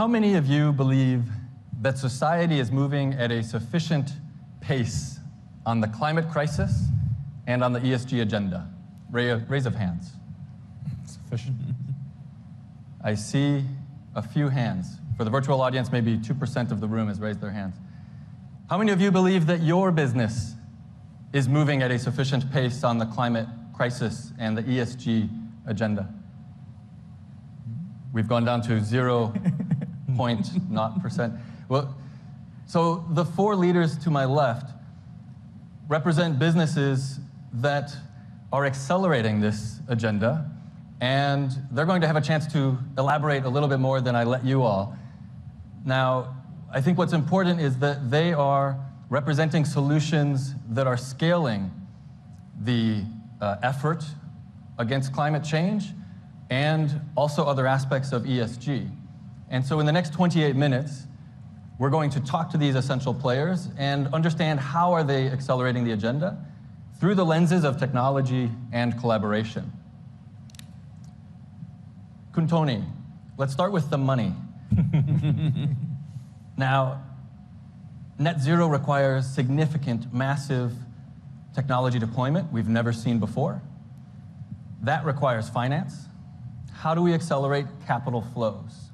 How many of you believe that society is moving at a sufficient pace on the climate crisis and on the ESG agenda? Raise of hands. Sufficient. I see a few hands. For the virtual audience, maybe 2% of the room has raised their hands. How many of you believe that your business is moving at a sufficient pace on the climate crisis and the ESG agenda? We've gone down to zero point not percent. Well, so the four leaders to my left represent businesses that are accelerating this agenda, and they're going to have a chance to elaborate a little bit more than I let you all. Now, I think what's important is that they are representing solutions that are scaling the uh, effort against climate change and also other aspects of ESG. And so in the next 28 minutes, we're going to talk to these essential players and understand how are they accelerating the agenda through the lenses of technology and collaboration. Kuntoni, let's start with the money. now, net zero requires significant, massive technology deployment we've never seen before. That requires finance. How do we accelerate capital flows?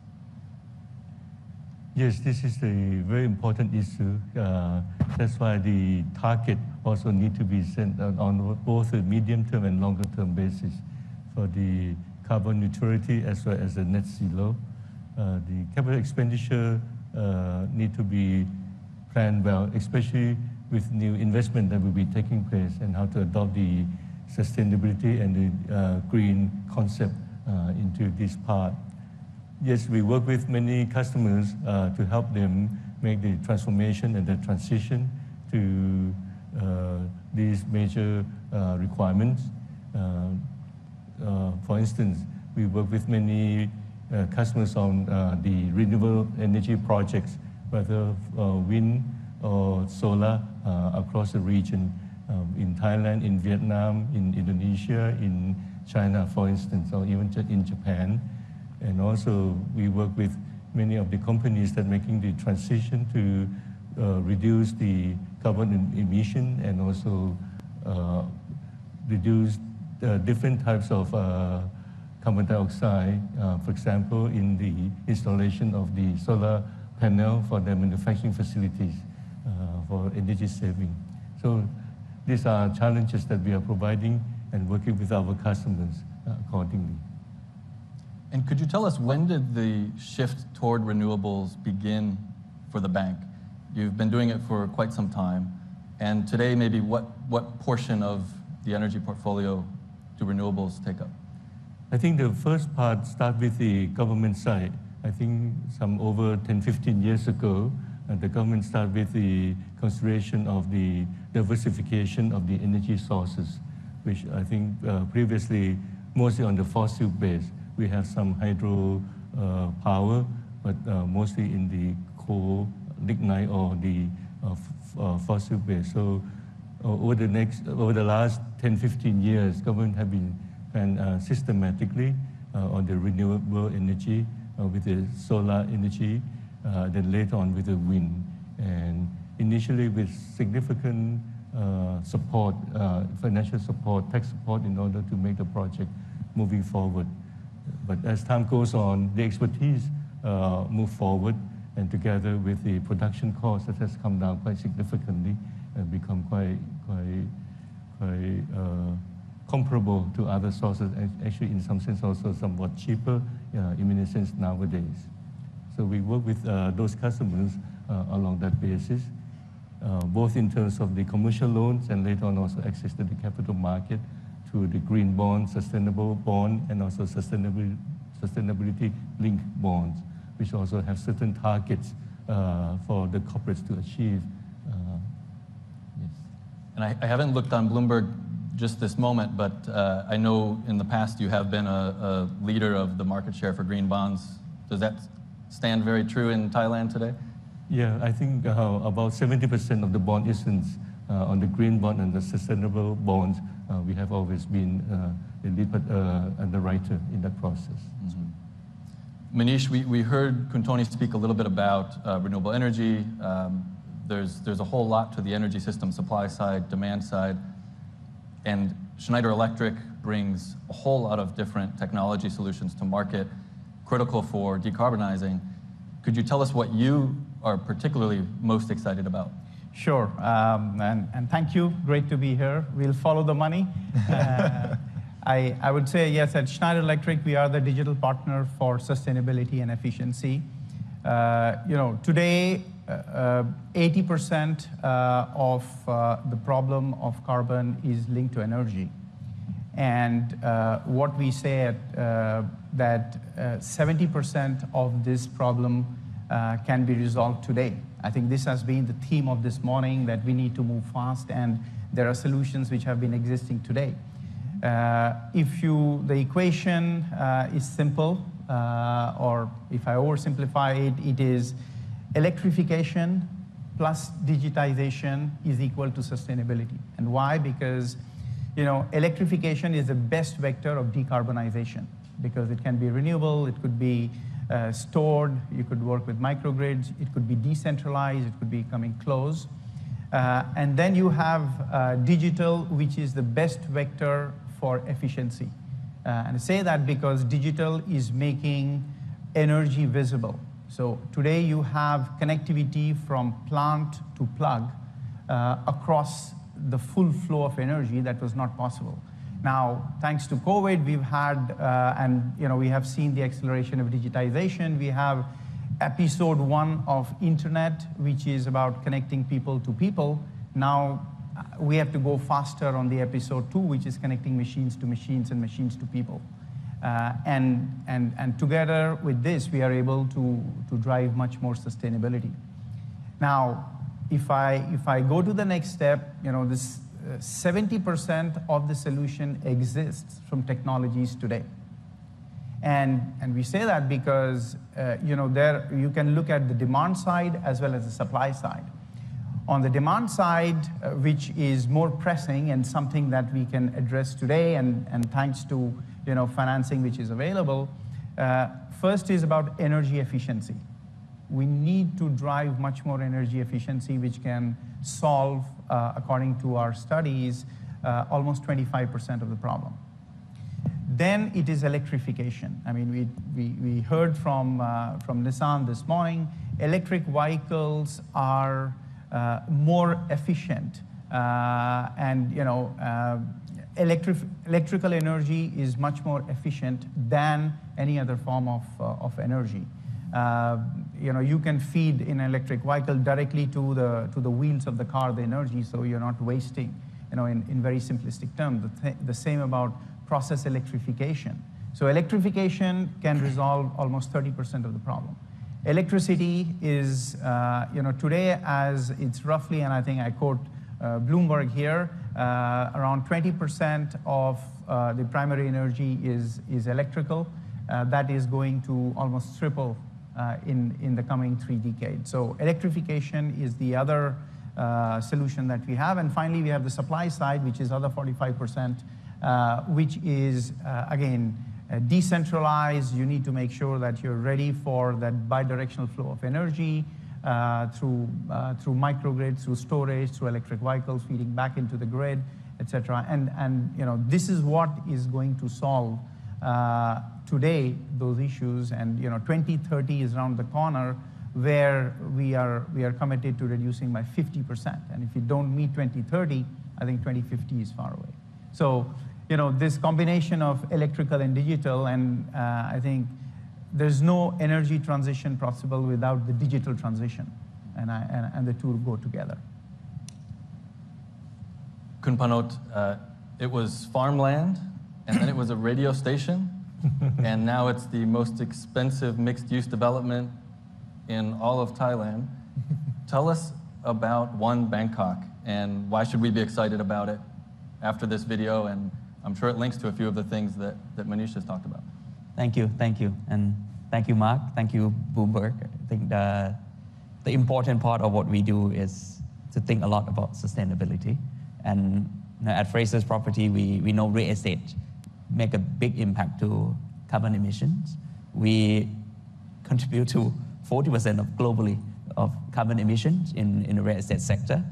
Yes, this is a very important issue. Uh, that's why the target also need to be set on both a medium-term and longer-term basis for the carbon neutrality as well as the net zero. Uh, the capital expenditure uh, need to be planned well, especially with new investment that will be taking place and how to adopt the sustainability and the uh, green concept uh, into this part yes, we work with many customers uh, to help them make the transformation and the transition to uh, these major uh, requirements. Uh, uh, for instance, we work with many uh, customers on the renewable energy projects, whether wind or solar across the region, um, in Thailand, in Vietnam, in Indonesia, in China, for instance, or even just in Japan. And also we work with many of the companies that making the transition to uh, reduce the carbon emission and also uh, reduce different types of uh, carbon dioxide, uh, for example, in the installation of the solar panel for their manufacturing facilities uh, for energy saving. So these are challenges that we are providing and working with our customers accordingly. And could you tell us when did the shift toward renewables begin for the bank? You've been doing it for quite some time. And today, maybe what, what portion of the energy portfolio do renewables take up? I think the first part start with the government side. I think some over 10, 15 years ago, uh, the government started with the consideration of the diversification of the energy sources, which I think uh, previously mostly on the fossil base we have some hydro uh, power, but uh, mostly in the coal, lignite, or the uh, fossil base. So over the next, over the last 10, 15 years, government have been and systematically on the renewable energy with the solar energy, then later on with the wind, and initially with significant uh, support, uh, financial support, tax support in order to make the project moving forward. But as time goes on, the expertise uh, move forward, and together with the production cost that has come down quite significantly and become quite, quite, quite uh, comparable to other sources, actually in some sense also somewhat cheaper uh, in a sense nowadays. So we work with uh, those customers uh, along that basis, uh, both in terms of the commercial loans and later on also access to the capital market to the green bond, sustainable bond, and also sustainability, sustainability linked bonds, which also have certain targets uh, for the corporates to achieve. Uh, yes. And I, I, haven't looked on Bloomberg just this moment, but uh, I know in the past you have been a, a, leader of the market share for green bonds. Does that stand very true in Thailand today? Yeah, I think uh, about 70% of the bond issuance uh, on the green bond and the sustainable bonds uh, we have always been uh, a lead uh, underwriter in that process. Mm -hmm. Manish, we, we heard Kuntoni speak a little bit about uh, renewable energy. Um, there's, there's a whole lot to the energy system, supply side, demand side. And Schneider Electric brings a whole lot of different technology solutions to market, critical for decarbonizing. Could you tell us what you are particularly most excited about? Sure, um, and, and thank you. Great to be here. We'll follow the money. Uh, I, I would say, yes, at Schneider Electric, we are the digital partner for sustainability and efficiency. Uh, you know, today, uh, 80% uh, of uh, the problem of carbon is linked to energy. And uh, what we say at, uh, that 70% of this problem can be resolved today. I think this has been the theme of this morning that we need to move fast and there are solutions which have been existing today. Uh, if you, the equation uh, is simple, uh, or if I oversimplify it, it is electrification plus digitization is equal to sustainability. And why? Because you know, electrification is the best vector of decarbonization because it can be renewable, it could be uh, stored, you could work with microgrids, it could be decentralized, it could be coming close. Uh, and then you have uh, digital, which is the best vector for efficiency. Uh, and I say that because digital is making energy visible. So today you have connectivity from plant to plug uh, across the full flow of energy that was not possible. Now, thanks to COVID, we've had, uh, and you know, we have seen the acceleration of digitization. We have episode one of internet, which is about connecting people to people. Now we have to go faster on the episode two, which is connecting machines to machines and machines to people. Uh, and, and, and together with this, we are able to, to drive much more sustainability. Now, if I, if I go to the next step, you know, this 70% uh, of the solution exists from technologies today. And, and we say that because, uh, you know, there you can look at the demand side as well as the supply side. On the demand side, uh, which is more pressing and something that we can address today, and, and thanks to you know, financing which is available, uh, first is about energy efficiency. We need to drive much more energy efficiency, which can solve, according to our studies, uh, almost 25% of the problem. Then it is electrification. I mean, we, we, we heard from, uh, from Nissan this morning, electric vehicles are uh, more efficient. Uh, and you know, uh, electric, electrical energy is much more efficient than any other form of, of energy. You know, you can feed in an electric vehicle directly to the, to the wheels of the car the energy, so you're not wasting, you know, in, in very simplistic terms. The, th the same about process electrification. So electrification can resolve almost 30% of the problem. Electricity is, uh, you know, today as it's roughly, and I think I quote uh, Bloomberg here, uh, around 20% of uh, the primary energy is, is electrical. Uh, that is going to almost triple in, in the coming three decades. So electrification is the other solution that we have. And finally, we have the supply side, which is other 45%, which is, again, uh, decentralized. You need to make sure that you're ready for that bidirectional flow of energy uh, through, uh, through microgrids, through storage, through electric vehicles feeding back into the grid, etc. And, and you know, this is what is going to solve uh, today those issues. And you know, 2030 is around the corner where we are, we are committed to reducing by 50%. And if you don't meet 2030, I think 2050 is far away. So you know, this combination of electrical and digital, and uh, I think there's no energy transition possible without the digital transition, and, I, and, and the two go together. Kunpanot, uh, it was farmland, and then it was a radio station, and now it's the most expensive mixed-use development in all of Thailand. Tell us about One Bangkok, and why should we be excited about it after this video and I'm sure it links to a few of the things that, that Manish has talked about. Thank you, thank you. And thank you, Mark. Thank you, Bloomberg. I think the, the important part of what we do is to think a lot about sustainability. And you know, at Frasers Property, we, we know real estate make a big impact to carbon emissions. We contribute to 40% of globally of carbon emissions in, in the real estate sector.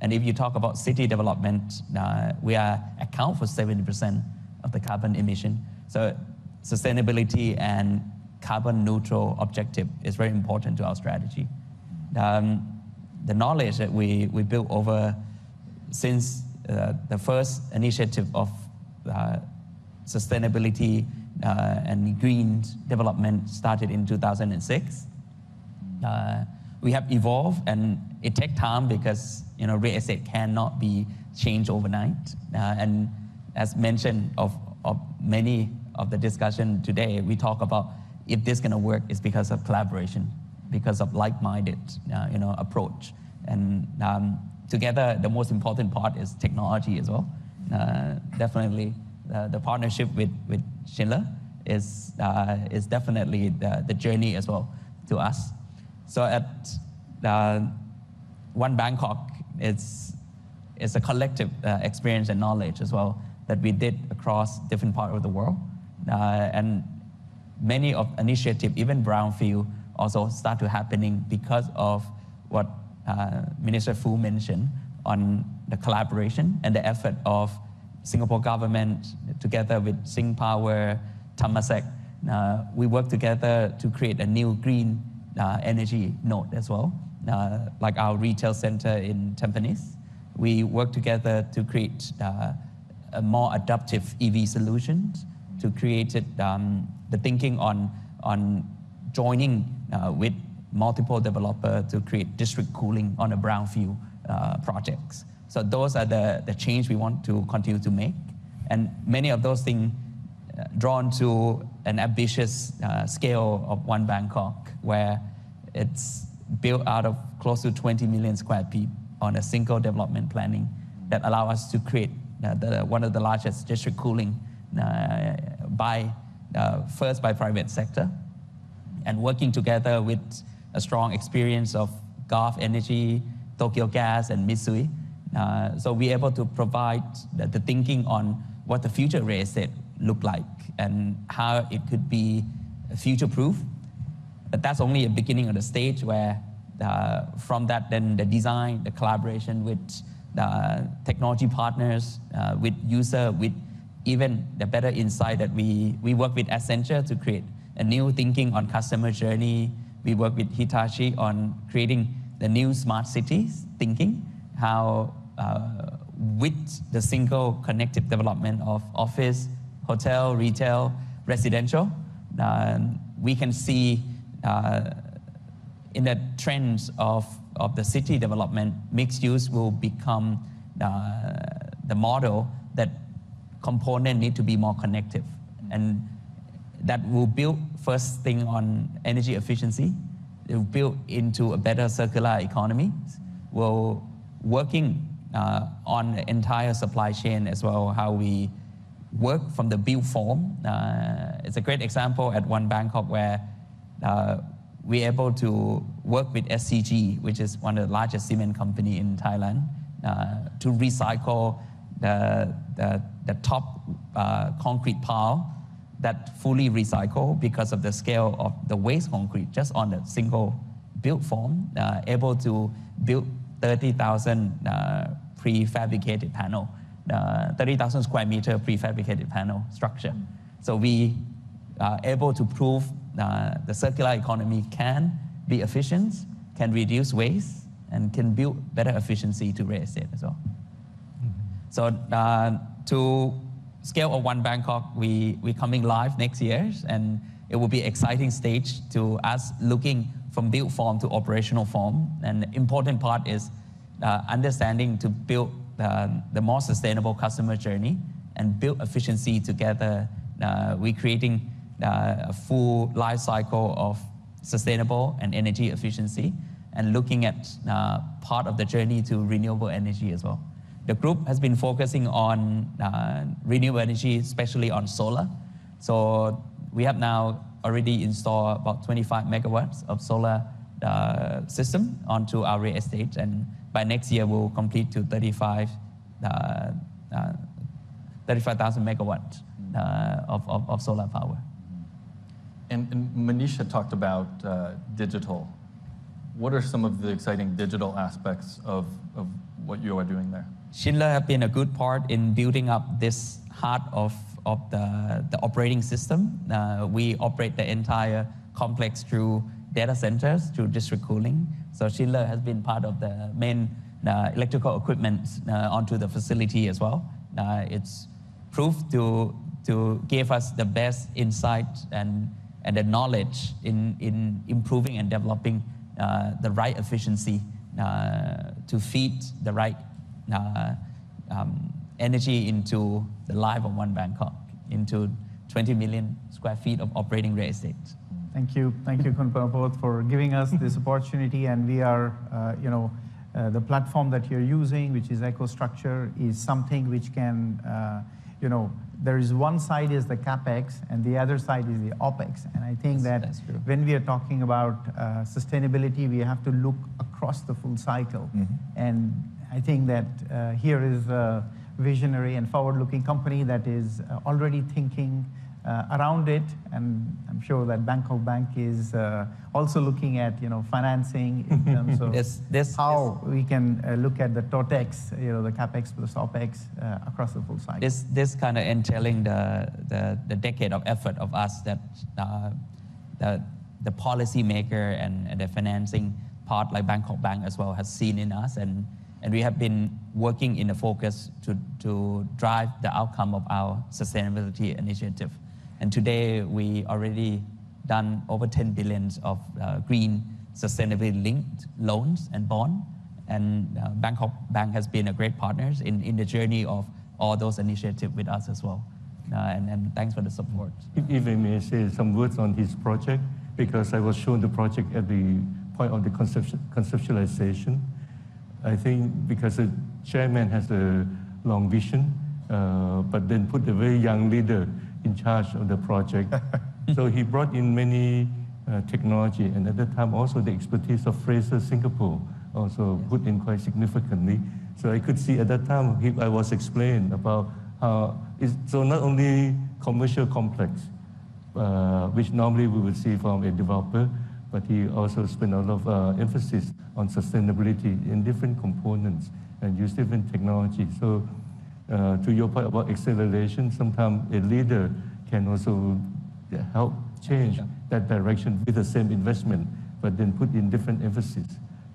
And if you talk about city development, uh, we are account for 70% of the carbon emission. So sustainability and carbon neutral objective is very important to our strategy. Um, the knowledge that we, we built over since uh, the first initiative of uh, sustainability uh, and green development started in 2006. Uh, we have evolved and it takes time because you know real estate cannot be changed overnight. Uh, and as mentioned of, of many of the discussion today, we talk about if this going to work, it's because of collaboration, because of like-minded uh, you know approach. And um, together, the most important part is technology as well. Uh, definitely, the partnership with with Schneider is uh, is definitely the, the journey as well to us. So at One Bangkok, it's, it's a collective uh, experience and knowledge as well that we did across different parts of the world. Uh, and many of initiative, even brownfield, also start to happening because of what uh, Minister Fu mentioned on the collaboration and the effort of Singapore government together with Singpower, Temasek. Uh, we work together to create a new green uh, energy node as well, uh, like our retail center in Tampines. We work together to create uh, a more adaptive EV solutions to create it, um, the thinking on, on joining uh, with multiple developer to create district cooling on a brownfield uh, projects. So those are the, the change we want to continue to make. And many of those things uh, drawn to an ambitious uh, scale of one Bangkok, where it's built out of close to 20 million square feet on a single development planning that allow us to create uh, the, one of the largest district cooling uh, by uh, first by private sector and working together with a strong experience of Gulf Energy, Tokyo Gas, and Mitsui. Uh, so we're able to provide the, the thinking on what the future real estate look like and how it could be future proof but that's only a beginning of the stage where uh, from that, then the design, the collaboration with the technology partners, uh, with user, with even the better insight that we, we work with Accenture to create a new thinking on customer journey. We work with Hitachi on creating the new smart cities thinking, how uh, with the single connected development of office, hotel, retail, residential, uh, we can see uh, in the trends of, of the city development, mixed use will become uh, the model that component need to be more connective. And that will build first thing on energy efficiency. It will build into a better circular economy. Will working uh, on the entire supply chain as well, how we work from the build form. Uh, it's a great example at One Bangkok where uh, we're able to work with SCG, which is one of the largest cement company in Thailand, uh, to recycle the, the, the top uh, concrete pile that fully recycle because of the scale of the waste concrete just on a single build form, uh, able to build 30,000 uh, prefabricated panel, uh, 30,000 square meter prefabricated panel structure. So we are able to prove uh, the circular economy can be efficient, can reduce waste, and can build better efficiency to real estate as well. Mm-hmm. So uh, to scale of One Bangkok, we, we coming live next year, and it will be exciting stage to us looking from build form to operational form. And the important part is uh, understanding to build uh, the more sustainable customer journey and build efficiency together. Uh, we're creating uh, a full life cycle of sustainable and energy efficiency and looking at uh, part of the journey to renewable energy as well. The group has been focusing on uh, renewable energy, especially on solar. So we have now already installed about 25 megawatts of solar uh, system onto our real estate, and by next year we'll complete to 35, uh, uh, 35,000 megawatts uh, of, of, of solar power. and, and talked about uh, digital. What are some of the exciting digital aspects of, of what you are doing there? Schneider have been a good part in building up this heart of, of the, the operating system. Uh, we operate the entire complex through data centers, through district cooling. So Schneider has been part of the main uh, electrical equipment uh, onto the facility as well. Uh, it's proved to, to give us the best insight and, and the knowledge in, in improving and developing uh, the right efficiency to feed the right um, energy into the life of one Bangkok, into 20 million square feet of operating real estate. Thank you. Thank you, Kunpanot, for giving us this opportunity. And we are, uh, you know, uh, the platform that you're using, which is EcoStruxure, is something which can, uh, you know, there is one side is the capex and the other side is the opex. And I think that that's when we are talking about uh, sustainability, we have to look across the full cycle. And I think that uh, here is a visionary and forward-looking company that is uh, already thinking uh, around it, and I'm sure that Bangkok Bank is uh, also looking at you know financing in terms of This- this- how we can uh, look at the TOTEX, you know the capex plus opex uh, across the full cycle. This, this kind of entailing the, the, the decade of effort of us that uh, the, the policy maker and, and the financing part like Bangkok Bank as well has seen in us. And, and we have been working in the focus to, to drive the outcome of our sustainability initiative. And today we already done over 10 billions of uh, green sustainability linked loans and bond. And uh, Bangkok Bank has been a great partner in, in the journey of all those initiatives with us as well. Uh, and, and thanks for the support. If, if I may say some words on his project, because I was shown the project at the point of the conceptu- conceptualization. I think because the chairman has a long vision, uh, but then put a very young leader in charge of the project. so he brought in many uh, technology, and at that time also the expertise of Fraser Singapore also put in quite significantly. So I could see at that time he, I was explained about how it's so not only commercial complex, uh, which normally we would see from a developer, but he also spent a lot of uh, emphasis on sustainability in different components and use different technology. So uh, to your point about acceleration, sometimes a leader can also help change that direction with the same investment, but then put in different emphasis.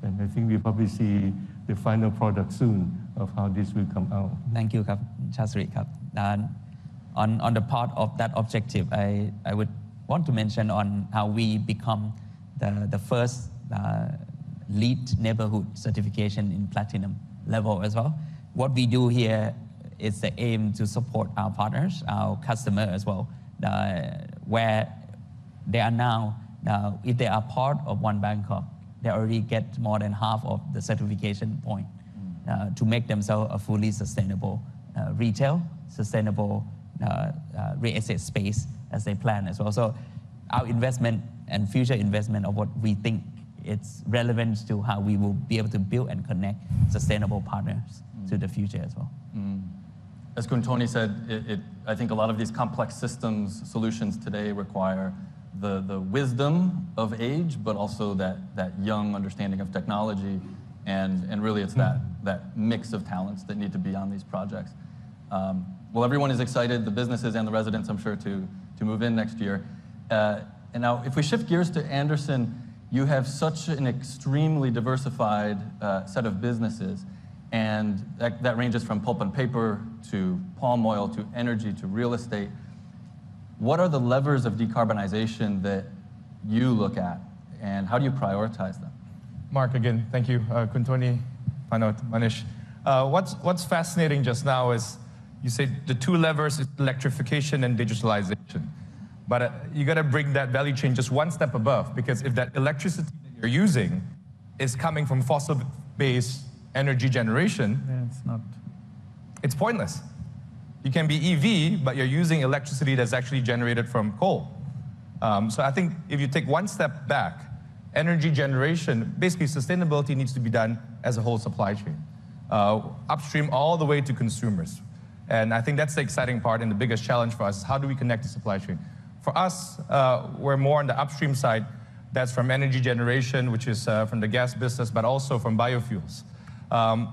And I think we probably see the final product soon of how this will come out. Thank you, Kap, Chartsiri. Kap. And on, on the part of that objective, I, I would want to mention on how we become the, the first uh, LEED neighborhood certification in platinum level as well. What we do here is the aim to support our partners, our customer as well, uh, where they are now, now, if they are part of One Bangkok, they already get more than half of the certification point uh, to make themselves a fully sustainable uh, retail, sustainable uh, uh, real estate space as they plan as well. So our investment and future investment of what we think it's relevant to how we will be able to build and connect sustainable partners to the future as well. As Kun Tony said, it, it, I think a lot of these complex systems solutions today require the, the wisdom of age, but also that, that young understanding of technology. And, and really, it's that, that mix of talents that need to be on these projects. Um, well, everyone is excited, the businesses and the residents, I'm sure, to, to move in next year. Uh, and now, if we shift gears to Anderson, you have such an extremely diversified uh, set of businesses. And that, that ranges from pulp and paper to palm oil to energy to real estate. What are the levers of decarbonization that you look at, and how do you prioritize them? Mark, again, thank you. Uh, Kuntoni, Panot, Manish. Uh, what's, what's fascinating just now is you say the two levers is electrification and digitalization. But uh, you got to bring that value chain just one step above because if that electricity that you're using is coming from fossil based energy generation, Yeah, it's not. it's pointless. You can be EV, but you're using electricity that's actually generated from coal. Um, so I think if you take one step back, energy generation, basically sustainability needs to be done as a whole supply chain, uh, upstream all the way to consumers. And I think that's the exciting part and the biggest challenge for us is how do we connect the supply chain? For us, uh, we're more on the upstream side. That's from energy generation, which is uh, from the gas business, but also from biofuels. Um,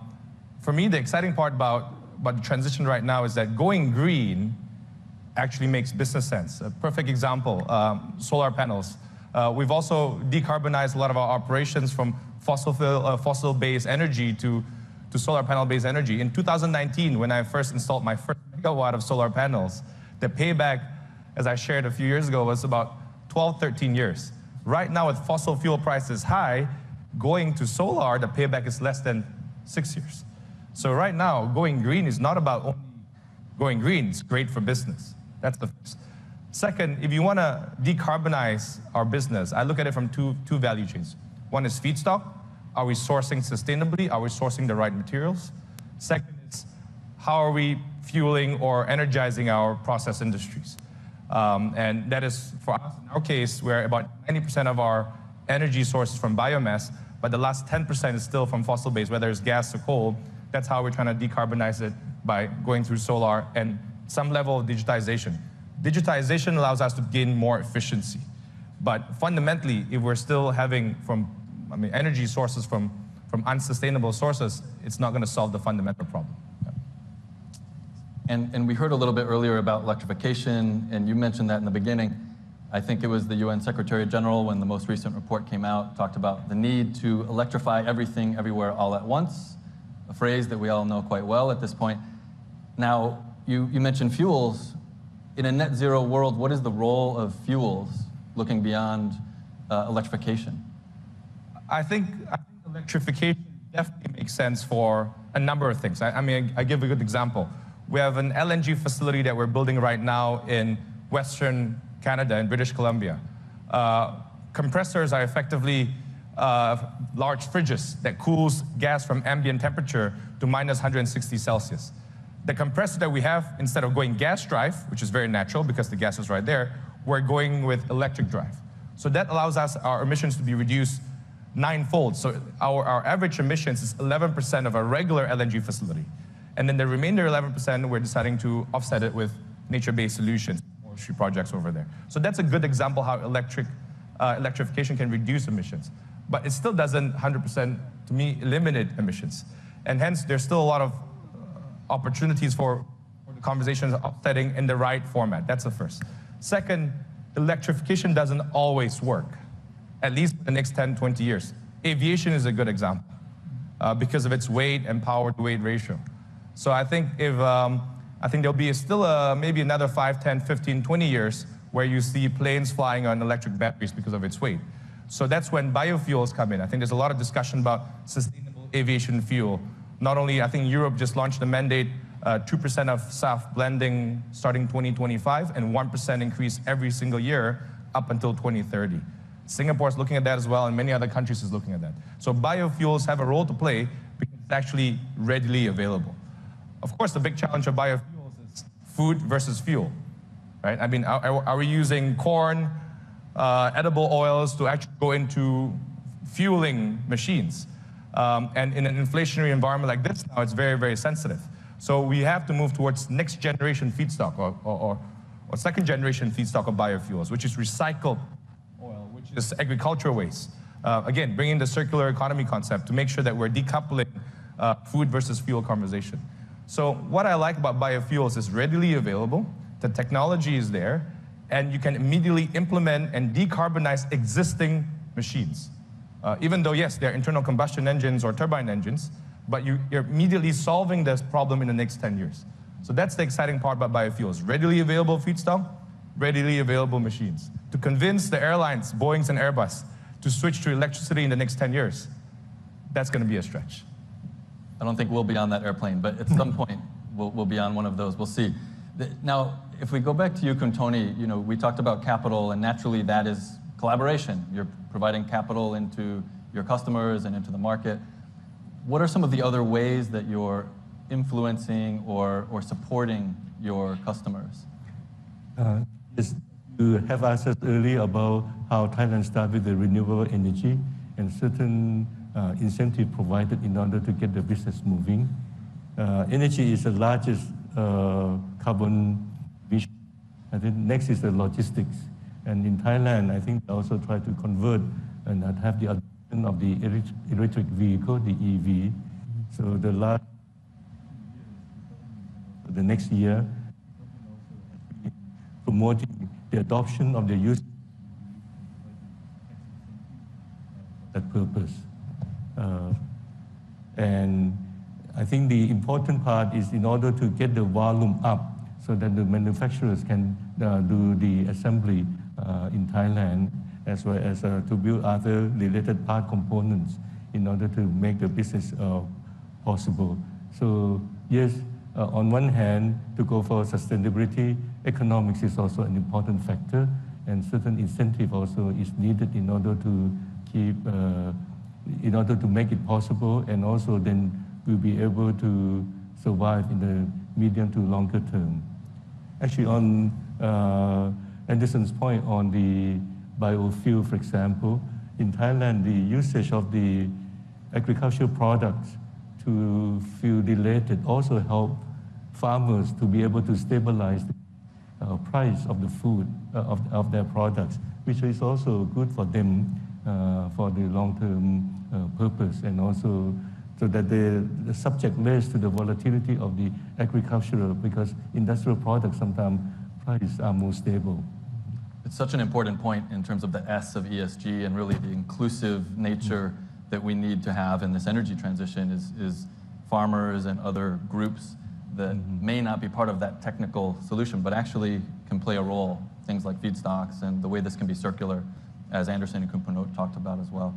for me, the exciting part about, about the transition right now is that going green actually makes business sense. A perfect example, um, solar panels. Uh, we've also decarbonized a lot of our operations from fossil, uh, fossil-based energy to, to solar panel-based energy. In 2019, when I first installed my first megawatt of solar panels, the payback, as I shared a few years ago, was about 12, 13 years. Right now, with fossil fuel prices high, going to solar, the payback is less than six years. So right now, going green is not about only going green, it's great for business. That's the first. Second, if you want to decarbonize our business, I look at it from two, two value chains. One is feedstock. Are we sourcing sustainably? Are we sourcing the right materials? Second is how are we fueling or energizing our process industries? Um, and that is, for us, in our case, where about 90% of our energy sources from biomass, but the last 10% is still from fossil-based, whether it's gas or coal. That's how we're trying to decarbonize it by going through solar and some level of digitization. Digitization allows us to gain more efficiency. But fundamentally, if we're still having from, I mean, energy sources from, from unsustainable sources, it's not going to solve the fundamental problem. And, we heard a little bit earlier about electrification, and you mentioned that in the beginning. I think it was the UN Secretary General, when the most recent report came out, talked about the need to electrify everything everywhere all at once, a phrase that we all know quite well at this point. Now, you, mentioned fuels. In a net zero world, what is the role of fuels looking beyond uh, electrification? I think, electrification definitely makes sense for a number of things. I, mean, I give a good example. We have an LNG facility that we're building right now in Western Canada, in British Columbia. Uh, compressors are effectively uh, large fridges that cools gas from ambient temperature to minus 160 Celsius. The compressor that we have, instead of going gas drive, which is very natural because the gas is right there, we're going with electric drive. So that allows us our emissions to be reduced ninefold. So our, our average emissions is 11% of a regular LNG facility. And then the remainder 11%, we're deciding to offset it with nature-based solutions, forestry projects over there. So that's a good example how electric, uh, electrification can reduce emissions. But it still doesn't 100%, to me, eliminate emissions. And hence, there's still a lot of uh, opportunities for, conversations offsetting in the right format. That's the first. Second, electrification doesn't always work, at least for the next 10, 20 years. Aviation is a good example uh, because of its weight and power to weight ratio. So I think if um, I think there'll be still a, maybe another 5, 10, 15, 20 years where you see planes flying on electric batteries because of its weight. So that's when biofuels come in. I think there's a lot of discussion about sustainable aviation fuel. Not only, I think Europe just launched a mandate, 2% uh, of SAF blending starting 2025 and 1% increase every single year up until 2030. Singapore is looking at that as well, and many other countries is looking at that. So biofuels have a role to play because it's actually readily available. Of course, the big challenge of biofuels is food versus fuel, right? I mean, are, are we using corn, uh, edible oils to actually go into fueling machines? Um, and in an inflationary environment like this now, it's very, very sensitive. So we have to move towards next generation feedstock or, or, or second generation feedstock of biofuels, which is recycled oil, which is agricultural waste. Uh, again, bringing the circular economy concept to make sure that we're decoupling uh, food versus fuel conversation. So what I like about biofuels is readily available, the technology is there, and you can immediately implement and decarbonize existing machines. Uh, even though, yes, they're internal combustion engines or turbine engines, but you, are immediately solving this problem in the next 10 years. So that's the exciting part about biofuels. Readily available feedstock, readily available machines. To convince the airlines, Boeings and Airbus, to switch to electricity in the next 10 years, that's going to be a stretch. I don't think we'll be on that airplane, but at some point we'll, we'll be on one of those. We'll see. Now, if we go back to you, Kuntoni, you know, we talked about capital, and naturally that is collaboration. You're providing capital into your customers and into the market. What are some of the other ways that you're influencing or, or supporting your customers? Uh, yes, you have asked us earlier about how Thailand started with the renewable energy and certain uh, incentive provided in order to get the business moving. Uh, energy is the largest uh, carbon emission I think next is the logistics. And in Thailand, I think they also try to convert and have the adoption of the electric vehicle, the EV. So the last, the next year, promoting the adoption of the use that purpose. Uh, and I think the important part is in order to get the volume up so that the manufacturers can uh, do the assembly uh, in Thailand as well as to build other related part components in order to make the business possible. So yes, uh, on one hand, to go for sustainability, economics is also an important factor, and certain incentive also is needed in order to keep, uh, in order to make it possible, and also then we'll be able to survive in the medium to longer term. Actually, on uh, Anderson's point on the biofuel, for example, in Thailand, the usage of the agricultural products to fuel related also help farmers to be able to stabilize the uh, price of the food uh, of, of their products, which is also good for them for the long-term uh, purpose and also so that the, the subject less to the volatility of the agricultural because industrial products sometimes prices are more stable. It's such an important point in terms of the S of ESG and really the inclusive nature that we need to have in this energy transition is, is farmers and other groups that may not be part of that technical solution, but actually can play a role, things like feedstocks and the way this can be circular, as Anderson and Kumpanot talked about as well.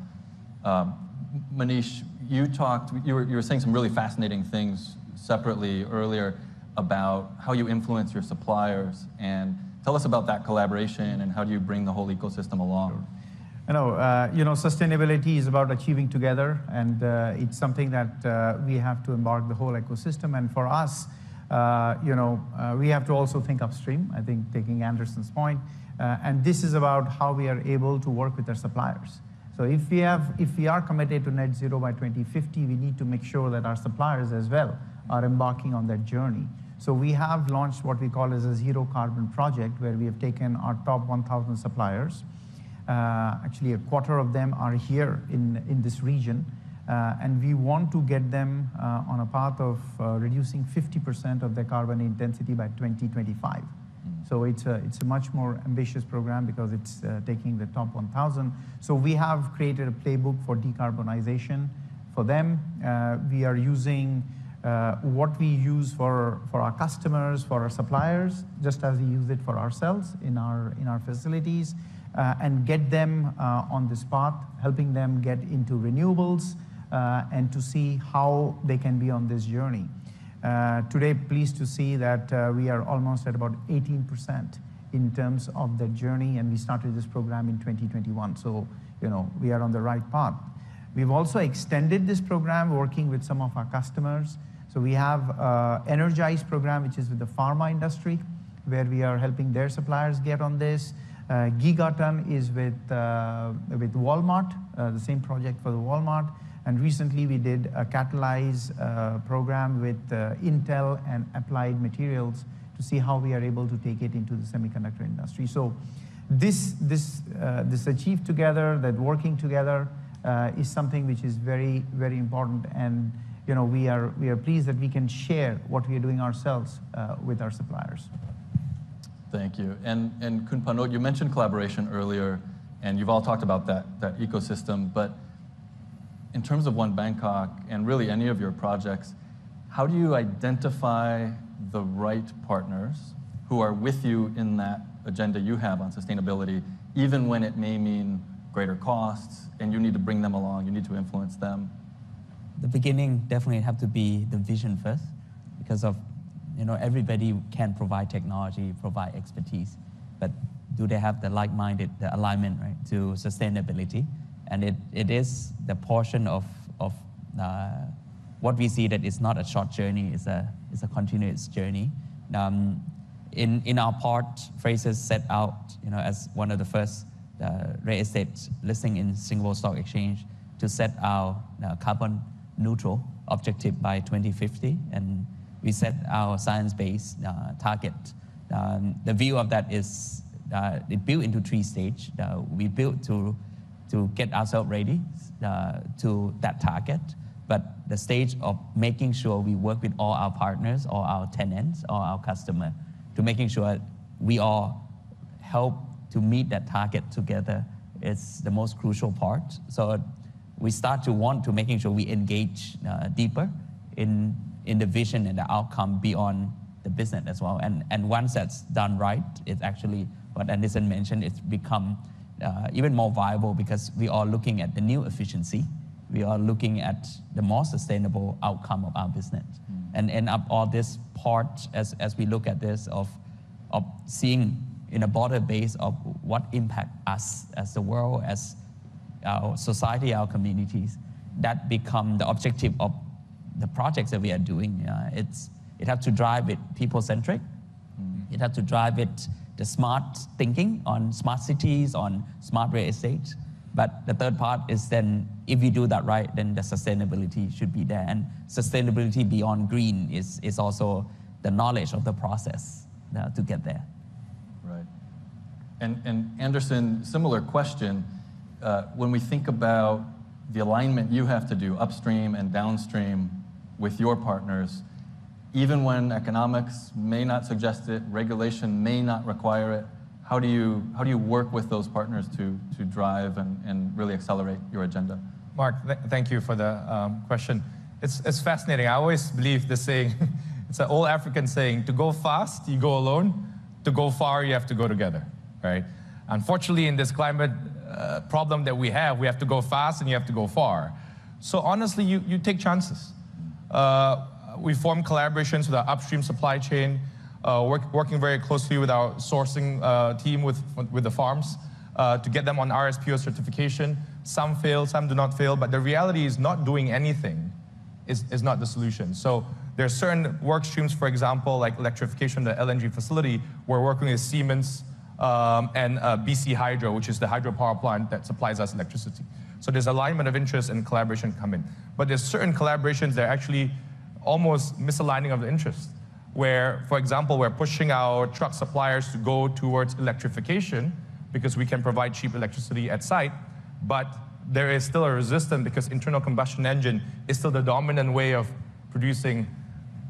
Um, Manish, you talked, you were, you were saying some really fascinating things separately earlier about how you influence your suppliers and tell us about that collaboration and how do you bring the whole ecosystem along? You know, uh, you know, sustainability is about achieving together, and uh, it's something that uh, we have to embark the whole ecosystem. And for us, uh, you know, uh, we have to also think upstream. I think taking Anderson's point, and this is about how we are able to work with our suppliers. So if we have, if we are committed to net zero by 2050, we need to make sure that our suppliers as well are embarking on that journey. So we have launched what we call as a zero carbon project, where we have taken our top 1,000 suppliers. Uh, actually, a quarter of them are here in, in this region. Uh, and we want to get them uh, on a path of uh, reducing 50% of their carbon intensity by 2025. So it's a, it's a much more ambitious program because it's uh, taking the top 1,000. So we have created a playbook for decarbonization for them. Uh, we are using uh, what we use for, for our customers, for our suppliers, just as we use it for ourselves in our, in our facilities, and get them on this path, helping them get into renewables and to see how they can be on this journey. Uh, today, pleased to see that uh, we are almost at about 18% in terms of the journey, and we started this program in 2021. So, you know, we are on the right path. We've also extended this program working with some of our customers. So we have uh, Energize program, which is with the pharma industry, where we are helping their suppliers get on this. Gigaton is with, with Walmart, the same project for the Walmart. And recently we did a Catalyze uh, program with uh, Intel and Applied Materials to see how we are able to take it into the semiconductor industry. So this, this, uh, this achieved together, that working together, uh, is something which is very, very important. And you know, we are, we are pleased that we can share what we are doing ourselves uh, with our suppliers. Thank you. And, and Kun Panot, you mentioned collaboration earlier, and you've all talked about that, that ecosystem, but in terms of One Bangkok and really any of your projects, how do you identify the right partners who are with you in that agenda you have on sustainability, even when it may mean greater costs and you need to bring them along, you need to influence them? the beginning definitely have to be the vision first because of you know everybody can provide technology provide expertise but do they have the like-minded the alignment right to sustainability? And it, it is the portion of, of uh, what we see that it's not a short journey it's a, it's a continuous journey. Um, in, in our part Frasers set out you know as one of the first uh, real estate listing in singapore stock exchange to set our uh, carbon neutral objective by 2050, and we set our science-based uh, target. Um, the view of that is uh, it built into three stage. Uh, we built to to get ourselves ready uh, to that target, but the stage of making sure we work with all our partners, all our tenants, all our customer, to making sure we all help to meet that target together is the most crucial part. So we start to want to making sure we engage uh, deeper in, in the vision and the outcome beyond the business as well. And, and once that's done right, it's actually what Anderson mentioned, it's become uh, even more viable because we are looking at the new efficiency. We are looking at the more sustainable outcome of our business. And end up all this part as, as we look at this of, of seeing in a broader base of what impact us as the world, as our society, our communities, that become the objective of the projects that we are doing. Uh, it's, it has to drive it people-centric. It has to drive it the smart thinking on smart cities, on smart real estate. But the third part is then if you do that right, then the sustainability should be there. And sustainability beyond green is, is also the knowledge of the process uh, to get there. Right. And, and Anderson, similar question. Uh, when we think about the alignment you have to do upstream and downstream with your partners, even when economics may not suggest it, regulation may not require it, how do you, how do you work with those partners to, to drive and, and really accelerate your agenda? Mark, th- thank you for the um, question. It's, it's fascinating. I always believe the saying, it's an old African saying, to go fast, you go alone. To go far, you have to go together, right? Unfortunately, in this climate uh, problem that we have, we have to go fast and you have to go far. So honestly, you, you take chances. Uh, we form collaborations with our upstream supply chain, uh, work, working very closely with our sourcing uh, team with, with the farms uh, to get them on RSPO certification. Some fail, some do not fail, but the reality is not doing anything is, is not the solution. So there are certain work streams, for example, like electrification of the LNG facility. We're working with Siemens um, and uh, BC Hydro, which is the hydropower plant that supplies us electricity. So there's alignment of interest and collaboration come in. But there's certain collaborations that are actually almost misaligning of the interest, where, for example, we're pushing our truck suppliers to go towards electrification because we can provide cheap electricity at site, but there is still a resistance because internal combustion engine is still the dominant way of producing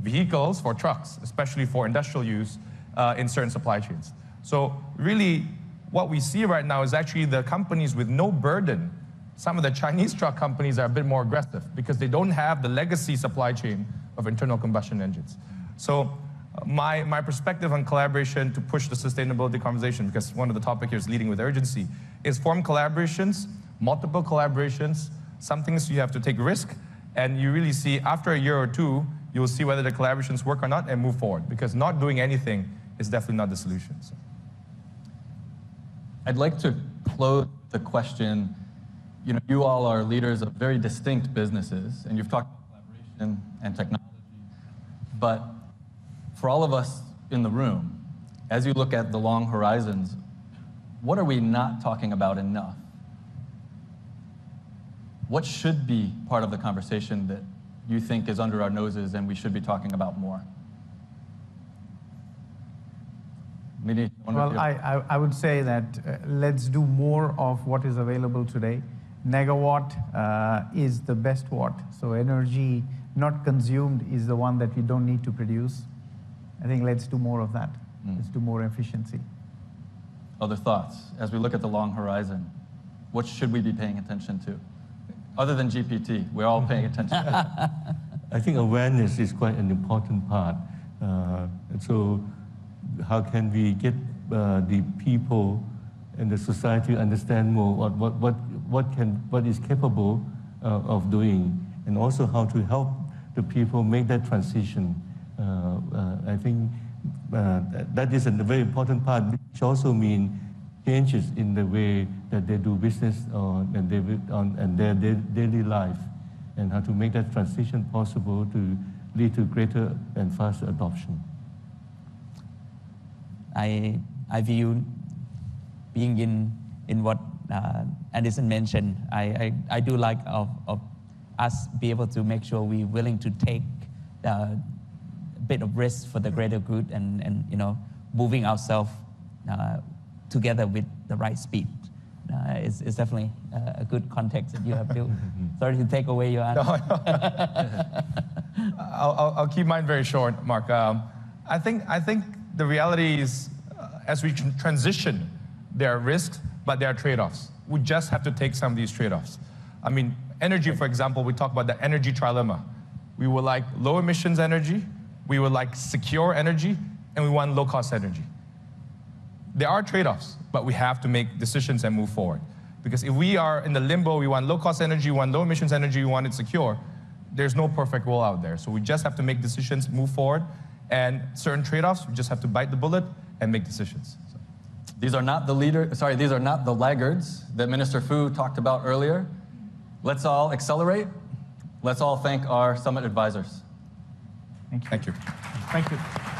vehicles for trucks, especially for industrial use uh, in certain supply chains. So really, what we see right now is actually the companies with no burden. Some of the Chinese truck companies are a bit more aggressive because they don't have the legacy supply chain of internal combustion engines. So uh, my, my perspective on collaboration to push the sustainability conversation, because one of the topic here is leading with urgency, is form collaborations, multiple collaborations. Some things you have to take risk, and you really see after a year or two, you will see whether the collaborations work or not and move forward, because not doing anything is definitely not the solution. So. I'd like to close the question. You know, you all are leaders of very distinct businesses, and you've talked collaboration and technology. But for all of us in the room, as you look at the long horizons, what are we not talking about enough? What should be part of the conversation that you think is under our noses and we should be talking about more? Well, I, I, I would say that uh, let's do more of what is available today. Negawatt uh, is the best watt, so energy not consumed is the one that we don't need to produce. I think let's do more of that. Let's do more efficiency. Other thoughts as we look at the long horizon? What should we be paying attention to? Other than GPT, we're all paying attention. I think awareness is quite an important part. Uh, so, how can we get uh, the people and the society understand more what, what, what, what, can, what is capable uh, of doing, and also how to help the people make that transition. Uh, uh, I think uh, that- is a very important part, which also means changes in the way that they do business and, they, on, and their da- daily life, and how to make that transition possible to lead to greater and faster adoption. I, I view being in, in what uh, Anderson mentioned, I, I, I do like of, of us be able to make sure we're willing to take uh, a bit of risk for the greater good and, and you know, moving ourselves uh, together with the right speed. Uh, is, is definitely uh, a good context that you have built. Sorry to take away your answer. I'll, I'll, I'll keep mine very short, Mark. Um, I, think, I think the reality is, uh, as we tran- transition, there are risks, but there are trade offs. We just have to take some of these trade offs. I mean, energy, for example, we talk about the energy trilemma. We would like low emissions energy, we would like secure energy, and we want low cost energy. There are trade offs, but we have to make decisions and move forward. Because if we are in the limbo, we want low cost energy, we want low emissions energy, we want it secure, there's no perfect world out there. So we just have to make decisions, move forward, and certain trade offs, we just have to bite the bullet and make decisions. These are not the leader, sorry, these are not the laggards that Minister Fu talked about earlier. Let's all accelerate. Let's all thank our summit advisors. Thank you. thank you. Thank you.